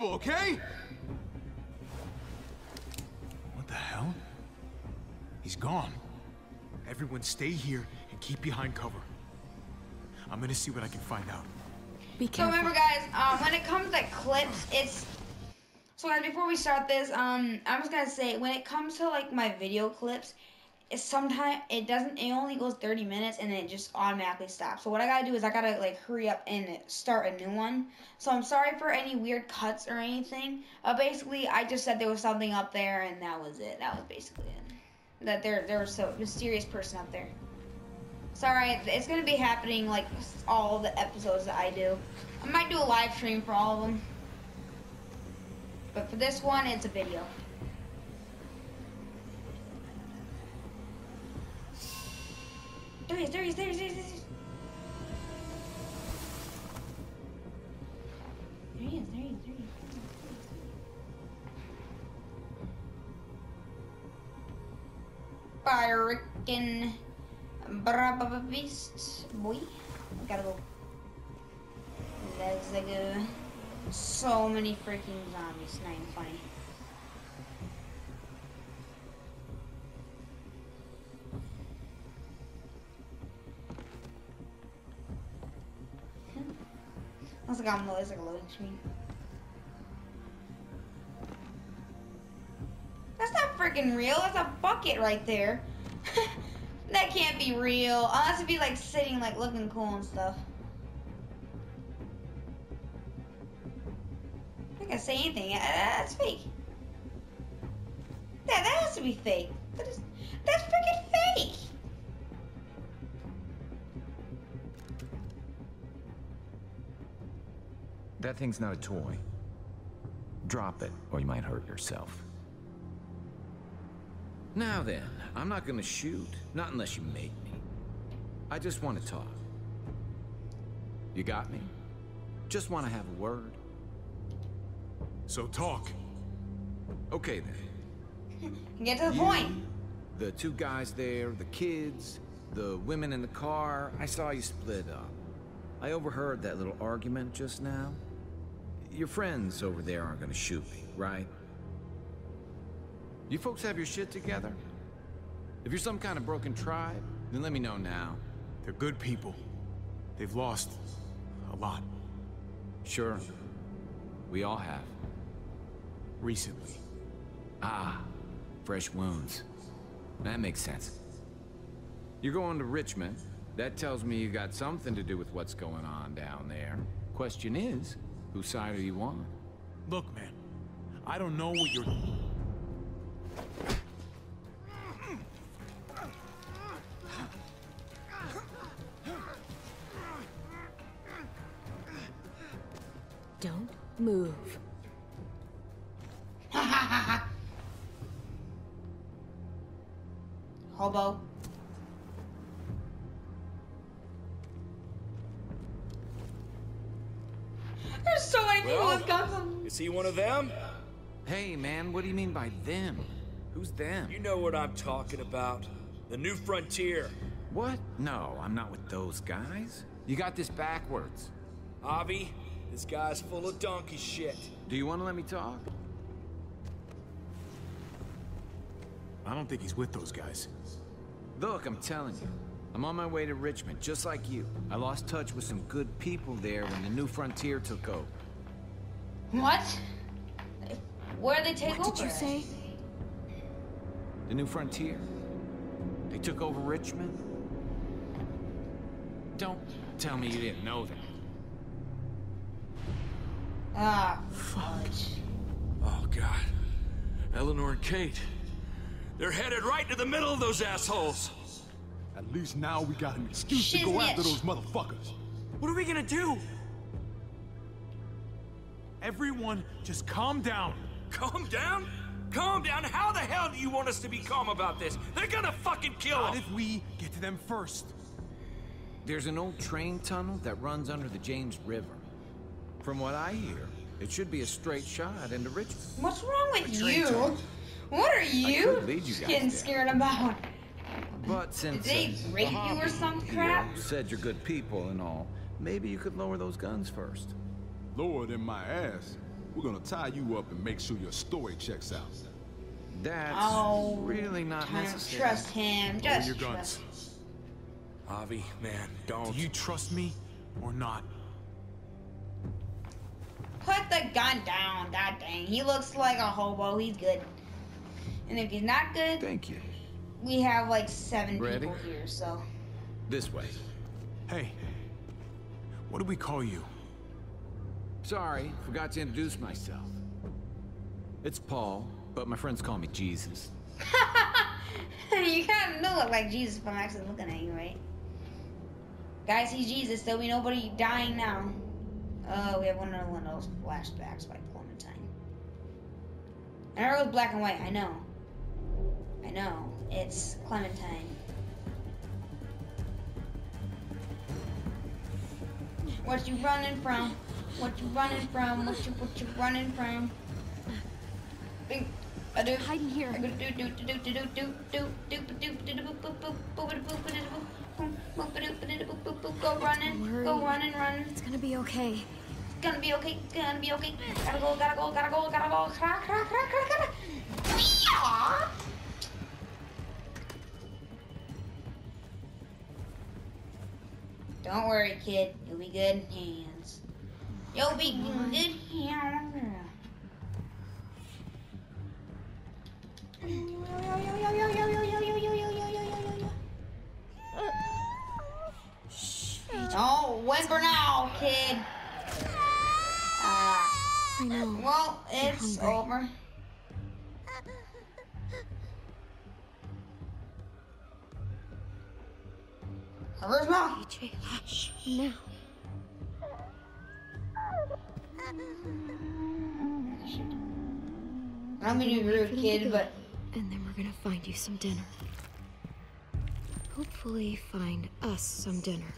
trouble, okay? What the hell? He's gone. Everyone stay here and keep behind cover. I'm gonna see what I can find out. Be careful. So remember, guys, um, when it comes to clips, it's so guys. Before we start this, um, I'm just gonna say when it comes to like my video clips, sometimes it doesn't. It only goes 30 minutes and then it just automatically stops. So what I gotta do is I gotta like hurry up and start a new one. So I'm sorry for any weird cuts or anything. Uh, basically, I just said there was something up there and that was it. That was basically it. That there there was a mysterious person up there. Sorry, it's gonna be happening like all the episodes that I do. I might do a live stream for all of them. But for this one, it's a video. He is, there he is, there he is, there he is. There he is, there he is, there he is. Freaking brabba beast boy. Gotta go. Let's go. So many freaking zombies. Not even funny. I'm looks like a loading screen. That's not freaking real. That's a bucket right there. that can't be real. Unless it'd be like sitting, like looking cool and stuff. I can't say anything. Uh, That's fake. Yeah, that has to be fake. That is, that's freaking fake. That thing's not a toy. Drop it, or you might hurt yourself. Now then, I'm not gonna shoot. Not unless you make me. I just want to talk. You got me? Just want to have a word. So talk. Okay then. Get to the You, point. The two guys there, the kids, the women in the car. I saw you split up. I overheard that little argument just now. Your friends over there aren't gonna shoot me, right? You folks have your shit together? If you're some kind of broken tribe, then let me know now. They're good people. They've lost a lot Sure. We all have. recently. Ah, fresh wounds. That makes sense. You're going to Richmond. That tells me you got something to do with what's going on down there. Question is, whose side are you on? Look, man. I don't know what you're... Don't move. Hobo. Is he one of them? Hey, man, what do you mean by them? Who's them? You know what I'm talking about. The new frontier. What? No, I'm not with those guys. You got this backwards. Javi, this guy's full of donkey shit. Do you want to let me talk? I don't think he's with those guys. Look, I'm telling you. I'm on my way to Richmond, just like you. I lost touch with some good people there when the new frontier took over. What? Where they take What over? did you say? The new frontier. They took over Richmond. Don't tell me you didn't know that. Ah, fuck. Oh, God. Eleanor and Kate. They're headed right to the middle of those assholes. At least now we got an excuse to go Shiznit. after those motherfuckers. What are we gonna do? Everyone, just calm down. Calm down? Calm down? How the hell do you want us to be calm about this? They're gonna fucking kill Not us. if we get to them first. There's an old train tunnel that runs under the James River. From what I hear, it should be a straight shot into Richmond. What's wrong with you? tunnel. What are you could lead you guys getting there. scared about? But since they uh, rape you or Hobbit some here crap? said you're good people and all, maybe you could lower those guns first. Lower than my ass. we're gonna tie you up and make sure your story checks out. That's Oh, really not Don't necessary. trust him. Lower Just your trust guns. Javi, man, don't. don't. you trust me or not? Put the gun down. God dang. He looks like a hobo. He's good. And if he's not good, Thank you. we have like seven Ready? people here, so. This way. Hey, what do we call you? Sorry, forgot to introduce myself. It's Paul, but my friends call me Jesus. you kind of look like Jesus if I'm actually looking at you, right? Guys, he's Jesus. There'll be nobody dying now. Oh, we have one of those flashbacks by Clementine. And it was black and white. I know. I know. It's Clementine. What you running from? What you running from? What you what you running from? Bing. I do. Hide in here. Go running, go running, running. It's gonna be okay. Gonna be okay, gonna be okay. Gotta go, gotta go, gotta go, gotta go. Cra, cra, cra, cra, cra. Yeah. Don't worry, kid. You'll be good in hands. You'll be good hands. Don't whimper now, kid. Uh, I know. well, it's over. Cover his mouth. AJ, hush. Now. I don't mean Wait rude, kid, but And then we're gonna find you some dinner. Hopefully, find us some dinner.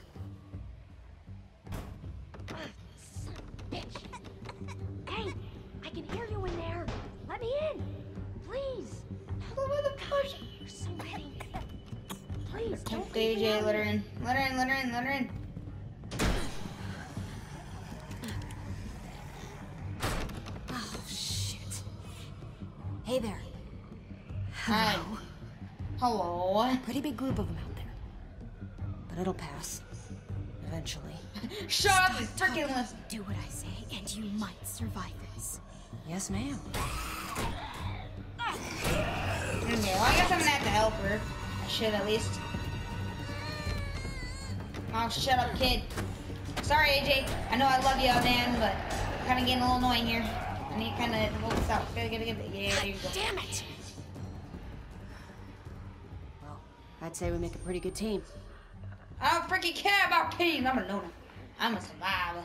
Group of them out there. But it'll pass. Eventually. Shut up and freaking listen. Do what I say, and you might survive this. Yes, ma'am. Okay, well, I guess I'm gonna have to help her. I should at least. Oh, shut up, kid. Sorry, AJ. I know I love you, man, but I'm kind of getting a little annoying here. I need to kind of hold this out. Yeah, there you go. Damn it! I'd say we make a pretty good team. I don't freaking care about teams. I'm a loner. I'm a survivor.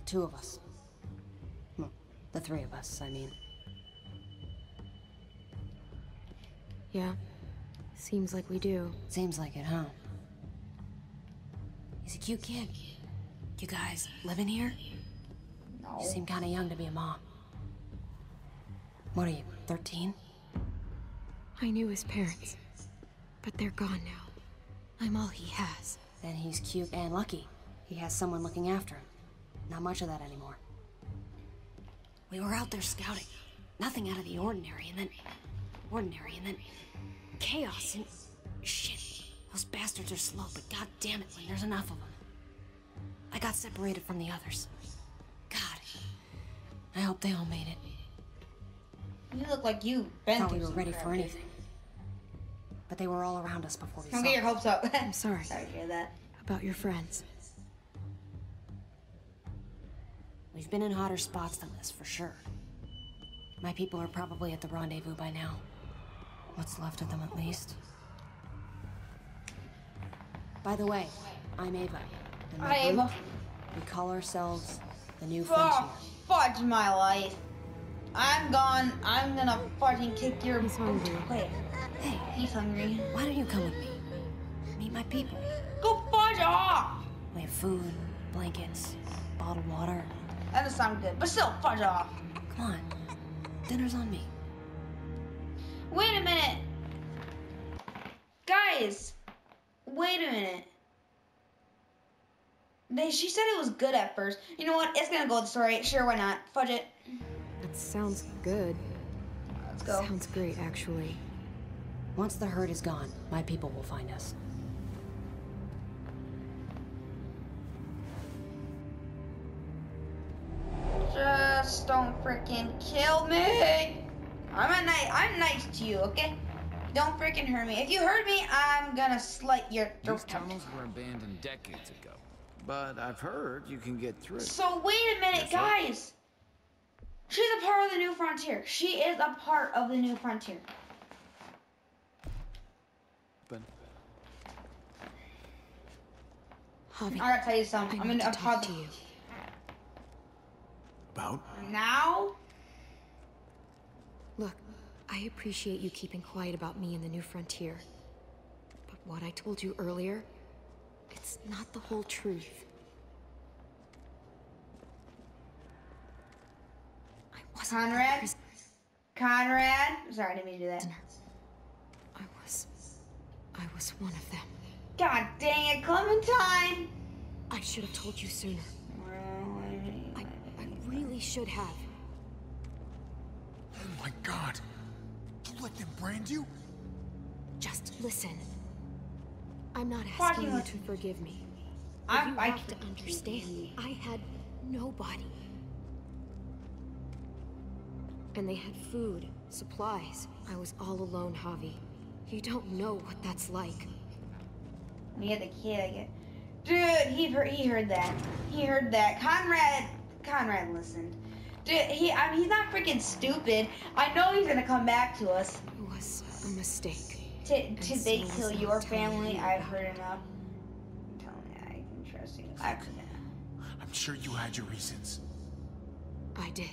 The two of us. Well, the three of us, I mean. Yeah. Seems like we do. Seems like it, huh? He's a cute kid. You guys living here? No. You seem kind of young to be a mom. What are you, 13? I knew his parents, but they're gone now. I'm all he has. Then he's cute and lucky. He has someone looking after him. Not much of that anymore. We were out there scouting. Nothing out of the ordinary, and then. Ordinary, and then. Chaos and. Shit. Those bastards are slow, but god damn it when there's enough of them. I got separated from the others. God. I hope they all made it. You look like you've been Thought we were ready for anything. But they were all around us before we Don't saw get your hopes up. I'm sorry Sorry to hear that. about your friends. We've been in hotter spots than this, for sure. My people are probably at the rendezvous by now. What's left of them, at least. By the way, I'm Ava. Hi, group, Ava. We call ourselves the New Frontier. Oh, fudge my life. I'm gone. I'm gonna fucking kick your. He's hungry. Wait, Hey, he's hungry. why don't you come with me? Meet my people. Go fudge off! We have food, blankets, bottled water. That doesn't sound good, but still, fudge off. Come on. Dinner's on me. Wait a minute. Guys, wait a minute. They, she said it was good at first. You know what? It's gonna go with the story. Sure, why not? Fudge it. That sounds good. Let's go. Sounds great, actually. Once the herd is gone, my people will find us. Just don't freaking kill me. I'm a nice. I'm nice to you, okay? Don't freaking hurt me. If you hurt me, I'm gonna slit your throat. These throat. tunnels were abandoned decades ago. But I've heard you can get through. So wait a minute, guys. She's a part of the new frontier. She is a part of the new frontier. But Javi, I gotta tell you something. I'm gonna to talk to you. About? now. Look, I appreciate you keeping quiet about me and the new frontier. But what I told you earlier, it's not the whole truth. I wasn't a Conrad? Conrad. Sorry, I didn't mean to do that. I was... I was one of them. God dang it, Clementine. I should have told you sooner. I, I really should have. Oh my god. You let them brand you? Just listen. I'm not asking you to forgive me. I, you I have to understand. I had nobody. And they had food, supplies. I was all alone, Javi. You don't know what that's like. We had the kid. Dude, he heard, he heard that. He heard that. Conrad, Conrad listened. Dude, he, I mean, he's not freaking stupid. I know he's gonna come back to us. It was a mistake. Did, to And they kill your family, you I've about heard it. enough. Tell me, I can trust you. I, I'm sure you had your reasons. I did.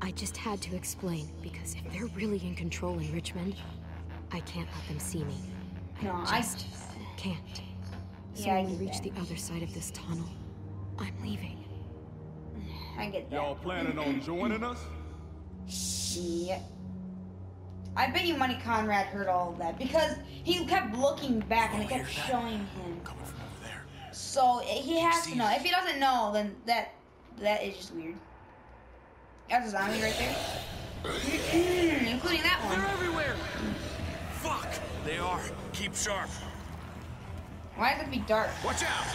I just had to explain, because if they're really in control in Richmond, I can't let them see me. no, I I, just can't. So Yeah, I when we get reach that. the other side of this tunnel, I'm leaving. I get that. Y'all planning on joining us? Yeah. I bet you money Conrad heard all of that because he kept looking back and it Oh, kept hear that? showing him. Coming from over there. So eh, he has to know. If he doesn't know, then that that is just weird. That's a zombie right there. Including that one. They're everywhere! Fuck! They are. Keep sharp. Why does it be dark? watch out!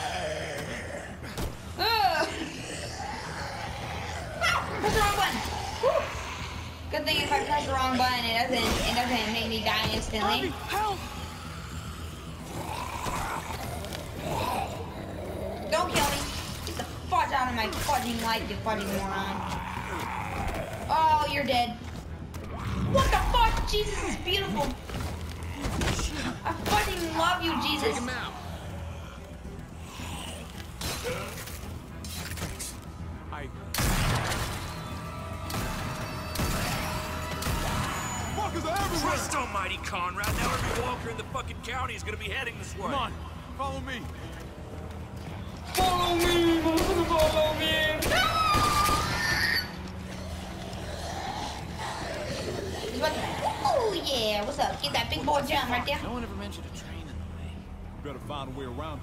Ah, press the wrong button. Whew. Good thing if I press the wrong button, it doesn't it doesn't make me die instantly. Help! Don't kill me. Get the fudge out of my fudging life, you fudging moron. Oh, you're dead. What the fuck? Jesus is beautiful. I fucking love you, Take Jesus. him out. I. Fuckers are everywhere! Christ almighty, Conrad. Now every walker in the fucking county is gonna be heading this way. Come on, follow me. Follow me, follow me. Oh yeah, what's up? Get that big boy jump right there. No one ever mentioned a train in the way. Better find a way around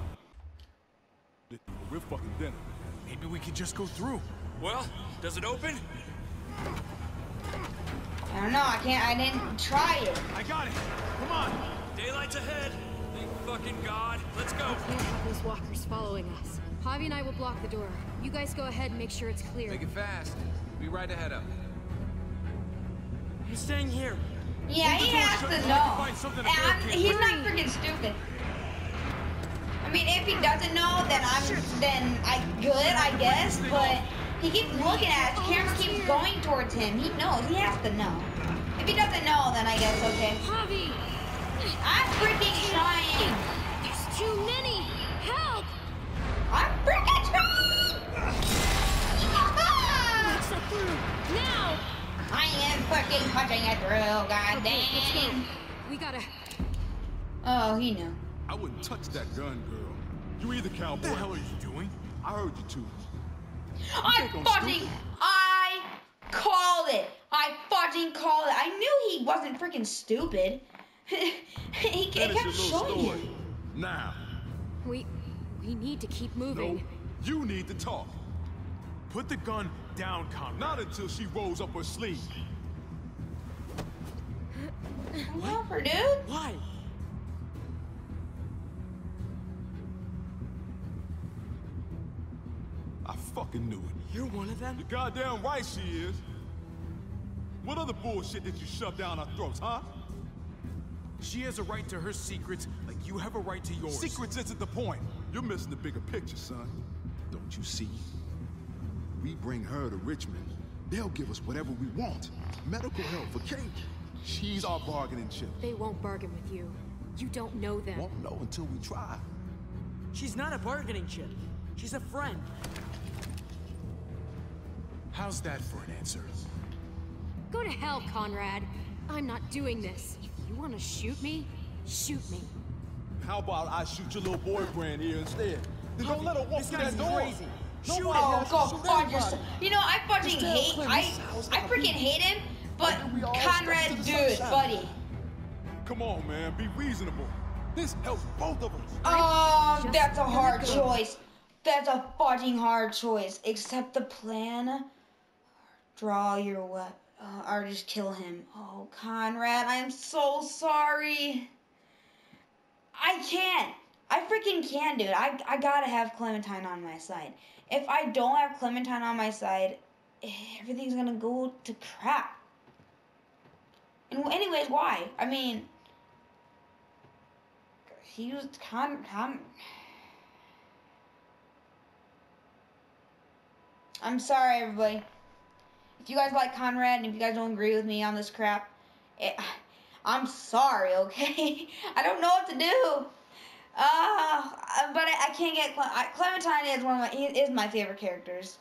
it. We're fucking dinner. Maybe we could just go through. Well, does it open? I don't know. I can't. I didn't try it. I got it. Come on. Daylight's ahead. Thank fucking God. Let's go. Can't have those walkers following us. Javi and I will block the door. You guys go ahead and make sure it's clear. Make it fast. Be right ahead of. He's staying here. Yeah, he has to know. can find something to And I'm- he's not freaking stupid. I mean, if he doesn't know, then I'm then I good, I guess. But he keeps looking at us. The camera keeps going towards him. He knows. He has to know. If he doesn't know, then I guess okay. I'm freaking trying. There's too I am fucking punching it through. God Okay, let's go. We gotta... Oh, he knew. I wouldn't touch that gun, girl. You either, What cowboy. the hell are you doing? I heard you too. I fucking, I called it. I fucking called it. I knew he wasn't freaking stupid. he, he Finish kept your little showing story. him. Now. We... We need to keep moving. No, you need to talk. Put the gun down, Conrad. Not until she rolls up her sleeve. Come help her, dude. Why? I fucking knew it. You're one of them? You're goddamn right she is. What other bullshit did you shove down our throats, huh? She has a right to her secrets, like you have a right to yours. Secrets isn't the point. You're missing the bigger picture, son. Don't you see? We bring her to Richmond, they'll give us whatever we want. Medical help for Kate. She's our bargaining chip. They won't bargain with you. You don't know them. Won't know until we try. She's not a bargaining chip. She's a friend. How's that for an answer? Go to hell, Conrad. I'm not doing this. If you want to shoot me, shoot me. How about I shoot your little boyfriend here instead? Then don't oh, let her walk This through guy's that door. crazy. Shoot Shoot him. him. Oh, go Shoot fuck yourself. You know, I fucking hate. Clem I this I freaking hate him. But Why don't we all Conrad, step to the dude, buddy. Come on, man. Be reasonable. This helps both of us. Oh, just that's a hard choice. That's a fucking hard choice. Accept the plan. Draw your weapon. Uh, or just kill him. Oh, Conrad, I'm so sorry. I can't. I freaking can, dude. I, I gotta have Clementine on my side. If I don't have Clementine on my side, everything's gonna go to crap. And anyways, why? I mean, he was con con. I'm sorry, everybody. If you guys like Conrad and if you guys don't agree with me on this crap, it, I'm sorry, okay? I don't know what to do. Uh, but I, I can't get Cle- I, Clementine is one of my he is my favorite characters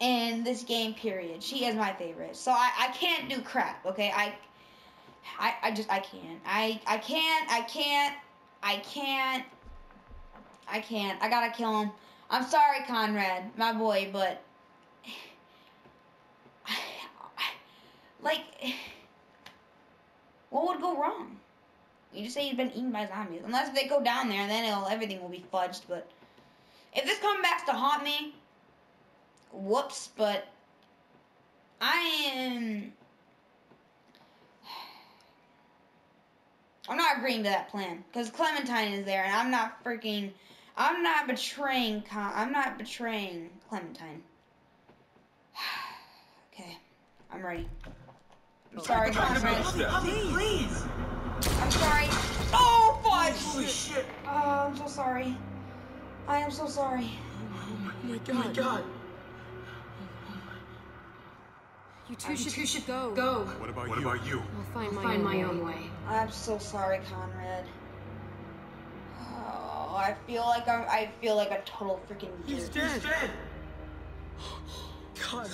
in this game. Period. She is my favorite. So I, I can't do crap. Okay, I I, I just I can't. I I can't. I can't. I can't. I can't. I gotta kill him. I'm sorry, Conrad, my boy, but like, what would go wrong? You just say he's been eaten by zombies. Unless they go down there, then everything will be fudged. But if this comes back to haunt me, whoops. But I am. I'm not agreeing to that plan because Clementine is there, and I'm not freaking. I'm not betraying. Con- I'm not betraying Clementine. okay, I'm ready. I'm sorry, Conrad. Please! I'm sorry. Oh, fudge! Holy shit! Oh, I'm so sorry. I am so sorry. Oh my oh god. Oh my god. You two should, should go. Go. What about you? About you? I'll find my, Find own, my way. own way. I'm so sorry, Conrad. Oh, I feel like I'm. I feel like a total freaking. He's jerk. dead. God.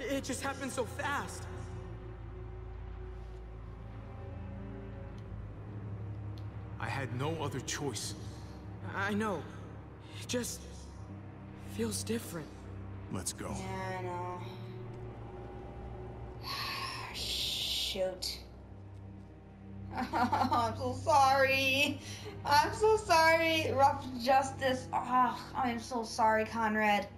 It just happened so fast. I had no other choice. I know. It just feels different. Let's go. Yeah, I know. Shoot. I'm so sorry. I'm so sorry. Rough justice. Oh, I'm so sorry, Conrad.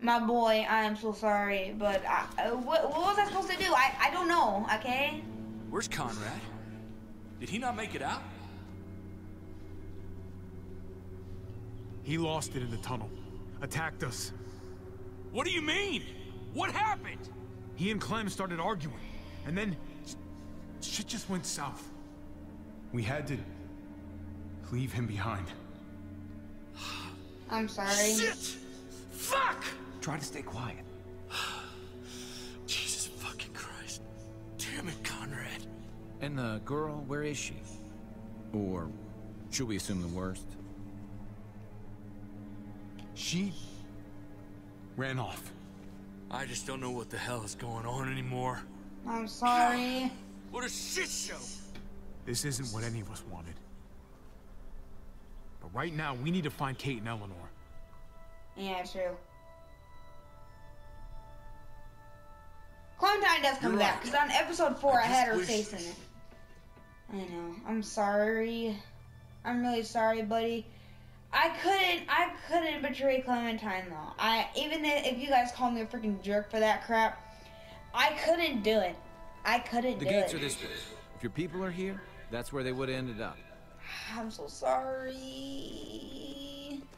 My boy, I am so sorry. But I, uh, what, what was I supposed to do? I, I don't know, okay? Where's Conrad? Did he not make it out? He lost it in the tunnel. Attacked us. What do you mean? What happened? He and Clem started arguing. And then... Shit just went south. We had to... leave him behind. I'm sorry. Shit! Fuck! Try to stay quiet. Jesus fucking Christ. Damn it, Conrad. And the girl, where is she? Or should we assume the worst? She... ran off. I just don't know what the hell is going on anymore. I'm sorry. What a shit show! This isn't what any of us wanted. But right now, we need to find Kate and Eleanor. Yeah, true. Clementine does come You're back right. because on episode four I, I had her wish- face in it. I know. I'm sorry. I'm really sorry, buddy. I couldn't. I couldn't betray Clementine though. I even if you guys call me a freaking jerk for that crap, I couldn't do it. I couldn't The do gates it. are this way. If your people are here, that's where they would have ended up. I'm so sorry.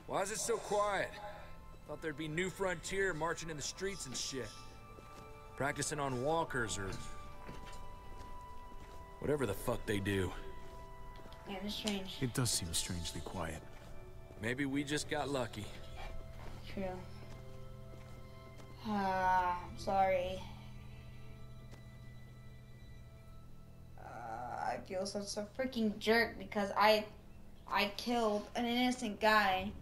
Why is it so quiet? Thought there'd be New Frontier marching in the streets and shit. Practicing on walkers or... Whatever the fuck they do. Yeah, it's strange. It does seem strangely quiet. Maybe we just got lucky. True. Ah, I'm sorry. Uh, I feel such a freaking jerk because I, I killed an innocent guy.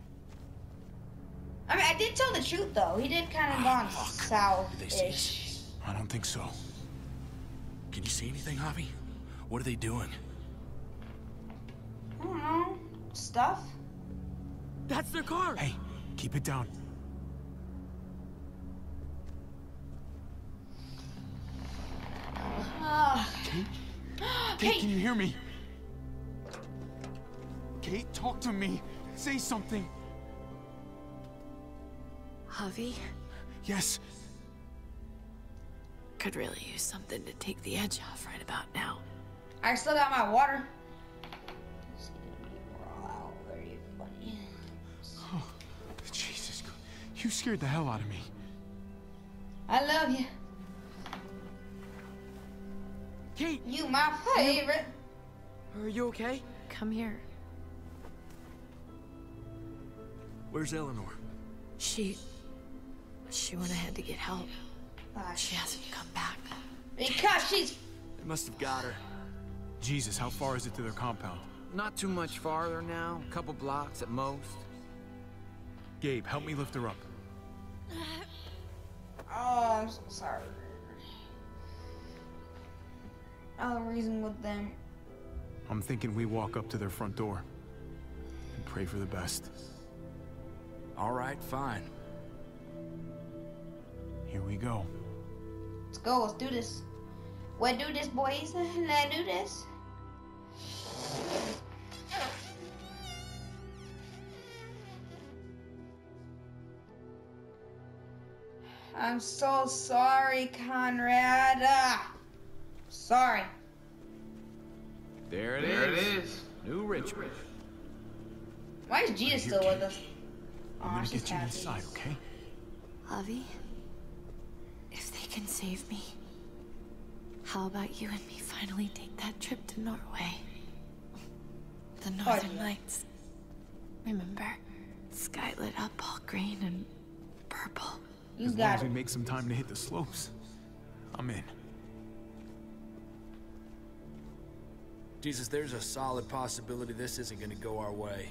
I mean, I did tell the truth though. He did kind of gone south-ish. I don't think so. Can you see anything, Javi? What are they doing? I don't know. Stuff. That's their car. Hey, keep it down. Kate? Kate, Kate! can you hear me? Kate, talk to me. Say something. Javi Yes. could really use something to take the edge off right about now. I still got my water. You scared the hell out of me. I love you. Kate! You my favorite. Are you okay? Come here. Where's Eleanor? She. She went ahead to get help. She hasn't come back. Because she's They must have got her. Jesus, how far is it to their compound? Not too much farther now. A couple blocks at most. Gabe, help me lift her up. Oh, I'm so sorry. I'll reason with them. I'm thinking we walk up to their front door and pray for the best. All right, fine. Here we go. Let's go. Let's do this. Let's do this, boys. Let's do this. I'm so sorry, Conrad. Ah, sorry. There it There is. it is. New Richmond. Why is Gina still with us? I'm Aw, gonna get you happy. inside, okay? Javi, if they can save me, how about you and me finally take that trip to Norway? The Northern Lights. Remember? Sky lit up all green and purple. You as long got as we make some time to hit the slopes. I'm in. Jesus, there's a solid possibility this isn't gonna go our way.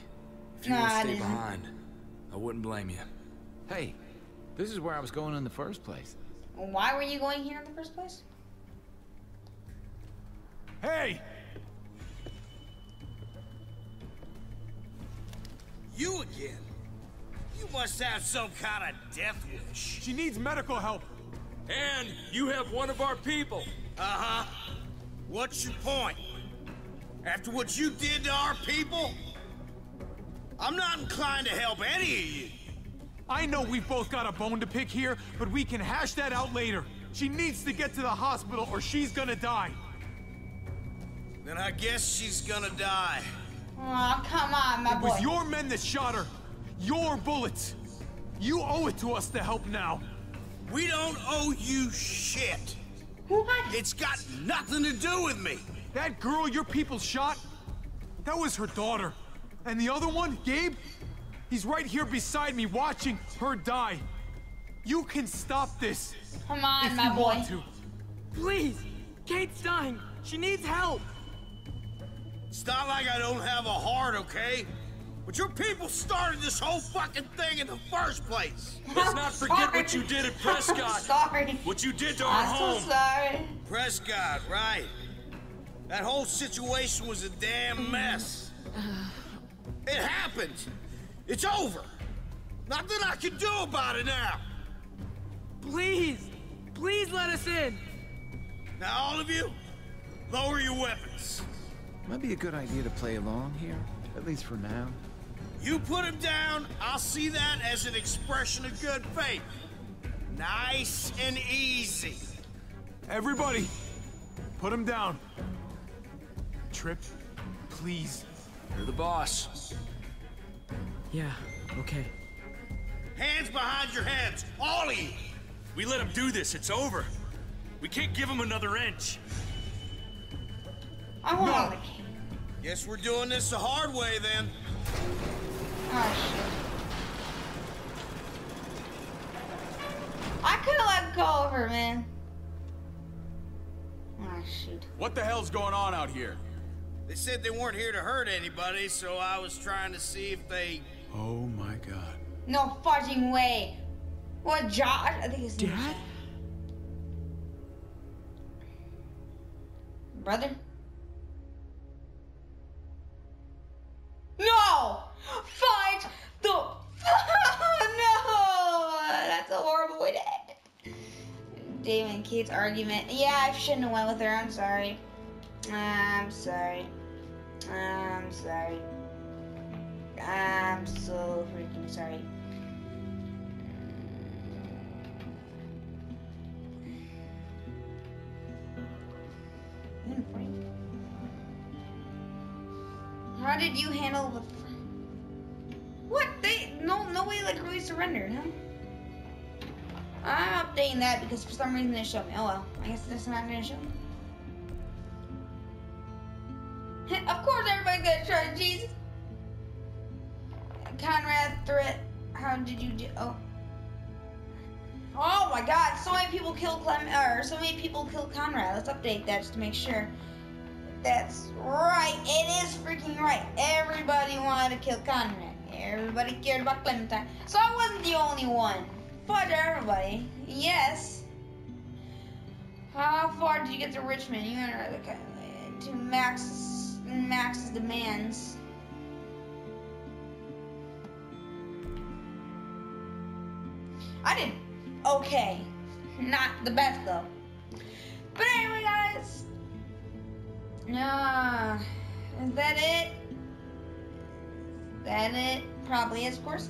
If you Nah, want to stay isn't. behind, I wouldn't blame you. Hey, this is where I was going in the first place. Why were you going here in the first place? Hey! You again? You must have some kind of death wish. She needs medical help. And you have one of our people. Uh-huh. What's your point? After what you did to our people? I'm not inclined to help any of you. I know we've both got a bone to pick here, but we can hash that out later. She needs to get to the hospital or she's gonna die. Then I guess she's gonna die. Oh, come on, my It boy. was your men that shot her. Your bullets. You owe it to us to help now. We don't owe you shit. What? It's got nothing to do with me. That girl your people shot, that was her daughter. And the other one, Gabe, he's right here beside me watching her die. You can stop this. Come on, if my you boy. want to. Please! Kate's dying! She needs help! It's not like I don't have a heart, okay? But your people started this whole fucking thing in the first place. Let's not forget what you did at Prescott. I'm sorry. What you did to our I'm home. so sorry. Prescott, right. That whole situation was a damn mess. It happened. It's over. Nothing I can do about it now. Please! Please let us in! Now, all of you, lower your weapons. Might be a good idea to play along here, at least for now. You put him down, I'll see that as an expression of good faith. Nice and easy. Everybody, put him down. Tripp, please. You're the boss. Yeah, okay. Hands behind your heads, all of you. We let him do this, it's over. We can't give him another inch. I want all the. Guess we're doing this the hard way then. Oh shit. I could have let go of her, man. Oh shoot. What the hell's going on out here? They said they weren't here to hurt anybody, so I was trying to see if they. Oh my god. No fucking way. What, Josh? I think his name is Dad? Brother? David and Kate's argument. Yeah, I shouldn't have went with her. I'm sorry. I'm sorry. I'm sorry. I'm so freaking sorry. How did you handle the? What they? No, no way. Like really surrendered, huh? Updating that because for some reason they showed me. Oh well, I guess it's not gonna show me. of course, everybody's gonna try. Jesus. Conrad threat. How did you do? Oh. Oh my God! So many people killed Clem, or so many people killed Conrad. Let's update that just to make sure. That's right. It is freaking right. Everybody wanted to kill Conrad. Everybody cared about Clementine. So I wasn't the only one. Fudge everybody. Yes. How far did you get to Richmond? You entered the to Max's Max's demands. I did okay. Not the best though. But anyway, guys. Uh, is that it? Is that it? Probably is, of course.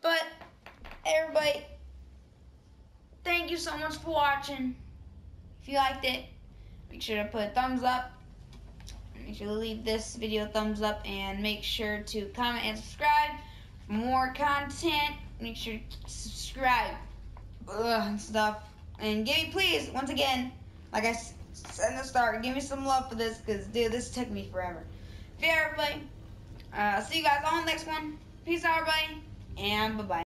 But everybody, thank you so much for watching. If you liked it, make sure to put a thumbs up. Make sure to leave this video a thumbs up and make sure to comment and subscribe for more content. Make sure to subscribe Ugh, and stuff. And give me, please, once again, like I said in the start, give me some love for this because, dude, this took me forever. Yeah, everybody. Uh, I'll see you guys on the next one. Peace out, everybody. And bye-bye.